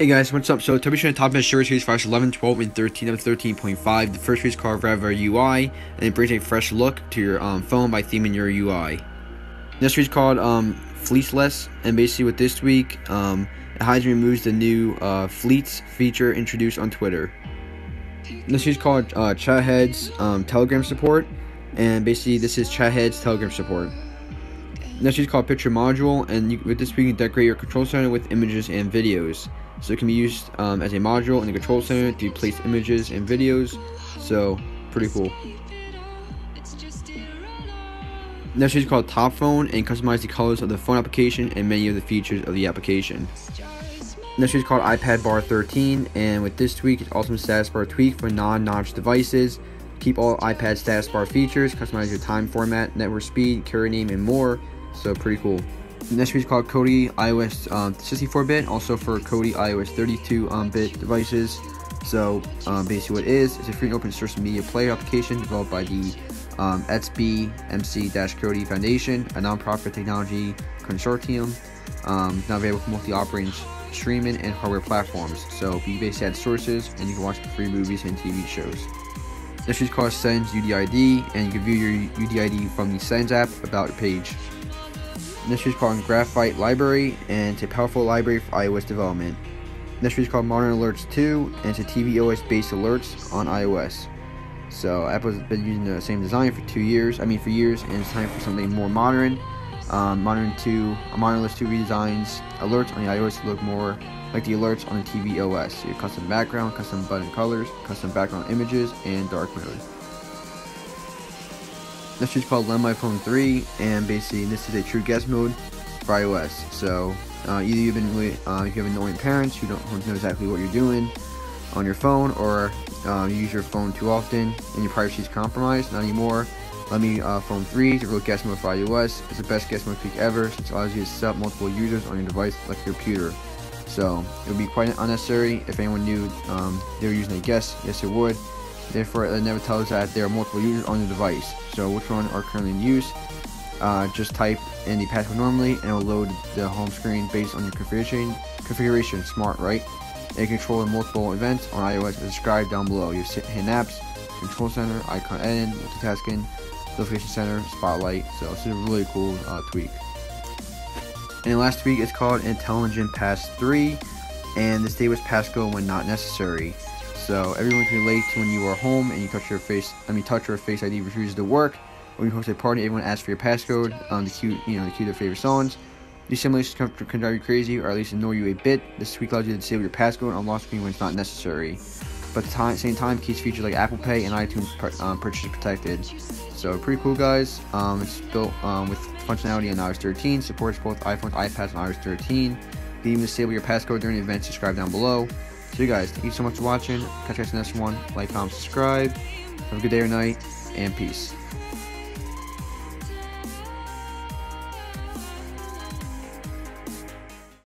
Hey guys, what's up? So Toby showing top best short series for 11, 12, and 13 of 13.5. The first series called Rever UI, and it brings a fresh look to your um, phone by theming your UI. This series called um, Fleeceless, and basically with this week, um, it hides and removes the new uh, Fleets feature introduced on Twitter. This series called uh, Chathead's um, Telegram support, and basically this is Chathead's Telegram support. Next is called Picture Module, and you, with this we can decorate your control center with images and videos. So it can be used um, as a module in the control center to place images and videos. So pretty cool. Next is called Top Phone and customize the colors of the phone application and many of the features of the application. Next is called iPad Bar 13 and with this tweak it's Ultimate Status Bar tweak for non-notch devices. Keep all iPad status bar features, customize your time format, network speed, carrier name, and more. So pretty cool. Next is called Kodi iOS 64-bit, um, also for Kodi iOS 32-bit um, devices. So um, basically what it is, it's a free open source media player application developed by the um, MC-Kodi Foundation, a nonprofit technology consortium, um, now available for multi-operating streaming and hardware platforms. So you basically add sources and you can watch free movies and TV shows. Next is called Sends UDID, and you can view your UDID from the Sends app about your page. This is called Graphite Library, and it's a powerful library for iOS development. This is called Modern Alerts 2, and it's a tvOS based alerts on iOS. So Apple's been using the same design for two years. I mean, for years, and it's time for something more modern. Um, modern 2, Modern Alerts 2 redesigns alerts on the iOS to look more like the alerts on the tvOS. So you have custom background, custom button colors, custom background images, and dark mode. This is called Lend My Phone 3, and basically this is a true guest mode for iOS. So uh, either you've been uh, you have annoying parents who don't know exactly what you're doing on your phone, or uh, you use your phone too often and your privacy is compromised. Not anymore. Let me uh, Phone 3 is a real guest mode for iOS. It's the best guest mode tweak ever since it allows you to set up multiple users on your device like your computer. So it would be quite unnecessary if anyone knew um, they were using a guest. Yes, it would. Therefore, it never tells that there are multiple users on the device. So which one are currently in use? Uh, just type in the password normally and it will load the home screen based on your configuration. Configuration, smart, right? And control multiple events on iOS as described down below. You hidden apps, control center, icon edit, multitasking, notification center, spotlight. So it's a really cool uh, tweak. And last week it's called Intelligent Pass 3, and this day was passcode when not necessary. So everyone can relate to when you are home and you touch your face. I mean, touch your face ID refuses to work. When you host a party, everyone asks for your passcode. Um, the cue, you know, the cue their favorite songs. These simulations can, can drive you crazy, or at least annoy you a bit. This tweak allows you to disable your passcode on lock screen when it's not necessary. But at the same time, keeps features like Apple Pay and iTunes um, purchase protected. So pretty cool, guys. Um, it's built um, with functionality on iOS 13. Supports both iPhones, iPads, and iOS 13. You can even disable your passcode during events described down below. So you guys, thank you so much for watching. Catch you guys in the next one. Like, comment, subscribe. Have a good day or night, and peace.